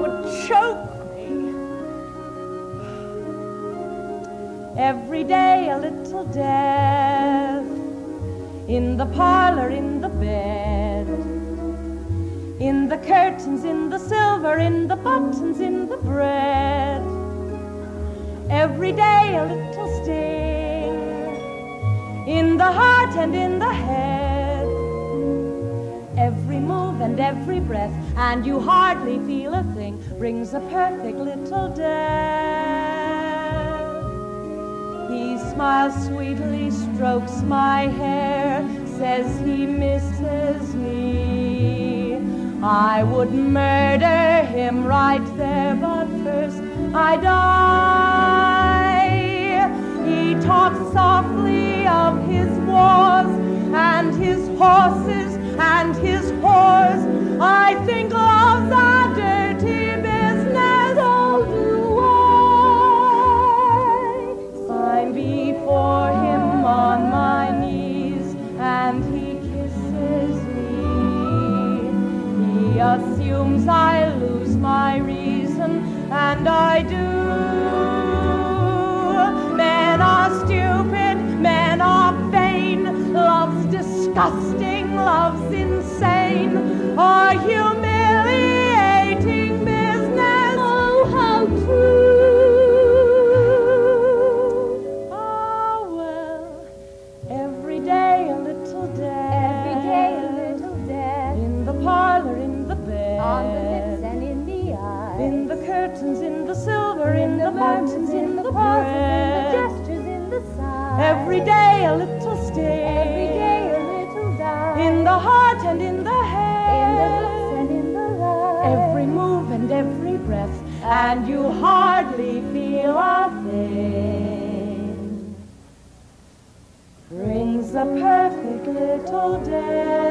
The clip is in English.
would choke me. Every day a little death in the parlor, in the bed, in the curtains, in the silver, in the buttons, in the bread. Every day a little sting in the heart and in the head. Every and every breath, and you hardly feel a thing, brings a perfect little death. He smiles sweetly, strokes my hair, says he misses me. I would murder him right there, but first I die. He assumes I lose my reason, and I do. Men are stupid, men are vain, love's disgusting, curtains, in the silver, in, in the, the mountains, in the pauses, in the gestures, in the sighs. Every day a little sting. Every day a little die. In the heart and in the head. In the looks and in the life. Every move and every breath, and you hardly feel a thing. Brings a perfect little day.